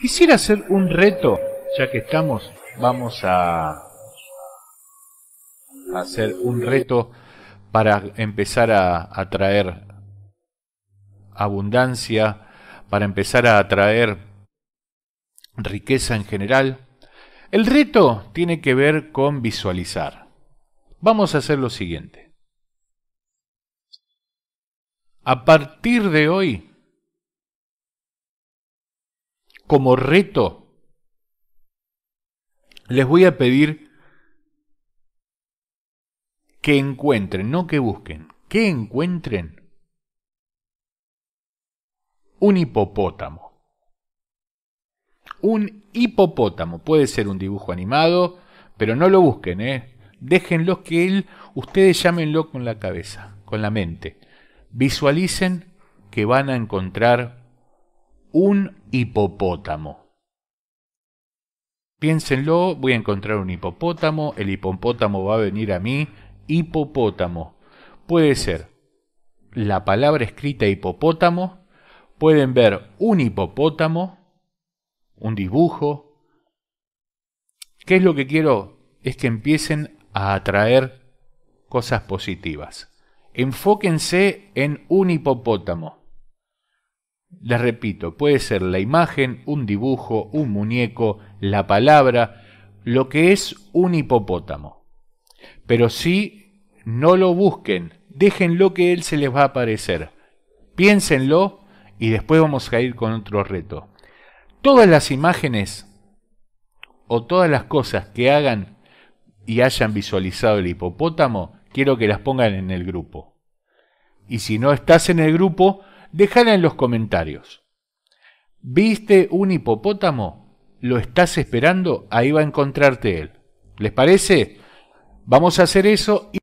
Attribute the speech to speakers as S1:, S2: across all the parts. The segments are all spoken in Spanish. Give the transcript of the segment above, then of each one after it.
S1: Quisiera hacer un reto, ya que estamos, vamos a hacer un reto para empezar a atraer abundancia, para empezar a atraer riqueza en general. El reto tiene que ver con visualizar. Vamos a hacer lo siguiente. A partir de hoy, como reto, les voy a pedir que encuentren, no que busquen, que encuentren un hipopótamo. Un hipopótamo puede ser un dibujo animado, pero no lo busquen, ¿eh? Déjenlo que él, ustedes llámenlo con la cabeza, con la mente. Visualicen que van a encontrar un hipopótamo. Piénsenlo, voy a encontrar un hipopótamo, el hipopótamo va a venir a mí, hipopótamo. Puede ser la palabra escrita hipopótamo, pueden ver un hipopótamo, un dibujo. ¿Qué es lo que quiero? Es que empiecen a atraer cosas positivas. Enfóquense en un hipopótamo. Les repito, puede ser la imagen, un dibujo, un muñeco, la palabra, lo que es un hipopótamo. Pero si no lo busquen, déjenlo que él se les va a aparecer. Piénsenlo y después vamos a ir con otro reto. Todas las imágenes o todas las cosas que hagan y hayan visualizado el hipopótamo, quiero que las pongan en el grupo. Y si no estás en el grupo, déjala en los comentarios. ¿Viste un hipopótamo? ¿Lo estás esperando? Ahí va a encontrarte él. ¿Les parece? Vamos a hacer eso y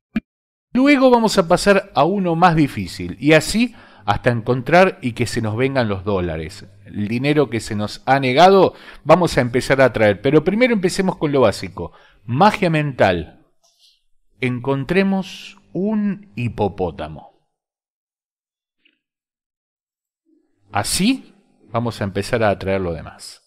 S1: luego vamos a pasar a uno más difícil. Y así hasta encontrar y que se nos vengan los dólares. El dinero que se nos ha negado, vamos a empezar a traer. Pero primero empecemos con lo básico. Magia mental. Encontremos un hipopótamo. Así vamos a empezar a atraer lo demás.